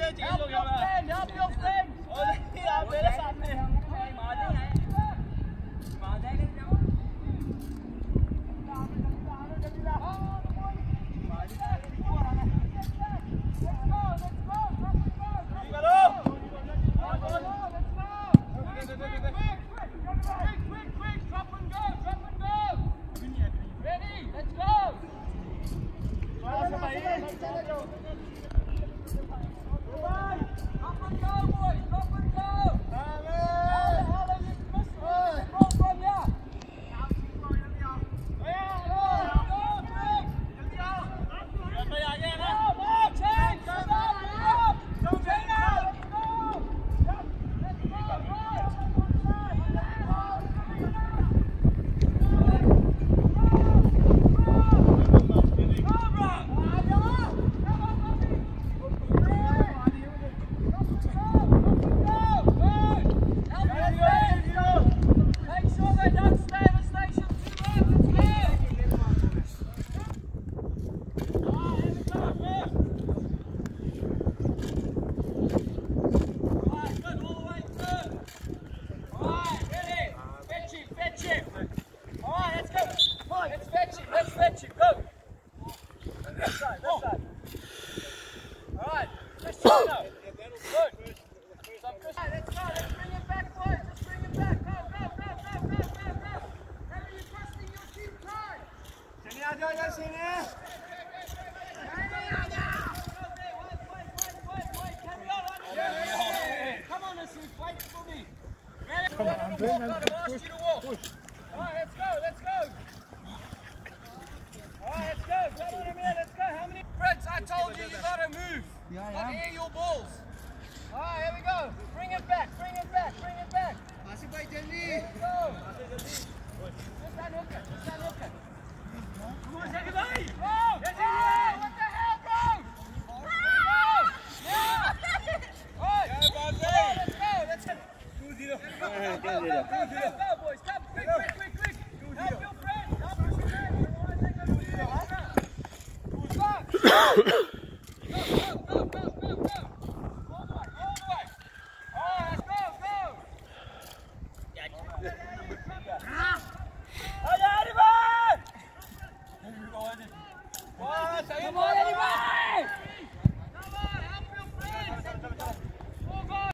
help your friend, help your friend! Come on, Andre. Now push, push. Yeah, I am. Hear your balls. All right, here we go. Bring it back, bring it back, bring it back. Pass it by Jenny. Go. Just unhook it, just unhook it. Come on, take ¡Memoria!